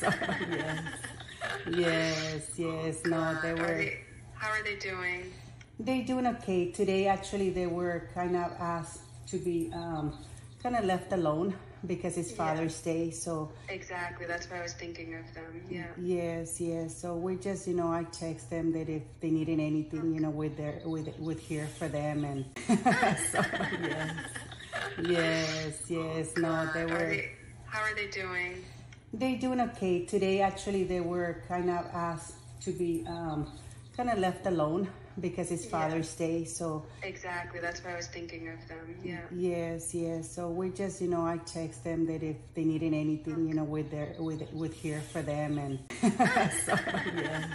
so, yes, yes, yes. No, they Are were. they, how are they doing? They doing okay today. Actually, they were kind of asked to be um, kind of left alone because it's Yeah. Father's Day. So Exactly. That's why I was thinking of them. Yeah. yes, yes. So we just, you know, I text them that if they needed anything, you know, with their with with here for them, and so yes, yes, yes. No, they Are were. they, how are they doing? They doing okay today. Actually, they were kind of asked to be um, kind of left alone because it's Yeah. Father's Day. So Exactly. That's why I was thinking of them. Yeah. yes, yes. So we just, you know, I text them that if they needed anything, you know, with their with with here for them, and so yes,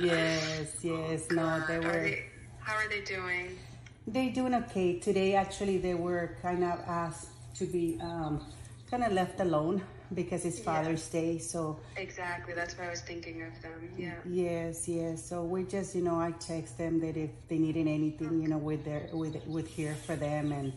yes, yes. No, they Are were. they, how are they doing? They doing okay today. Actually, they were kind of asked to be um, kind of left alone because it's Yeah. Father's Day. So Exactly. That's why I was thinking of them. Yeah. yes, yes. So we just, you know, I text them that if they needed anything, you know, with their with with here for them, and